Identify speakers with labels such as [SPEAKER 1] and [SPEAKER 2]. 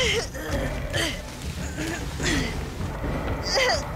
[SPEAKER 1] Ugh.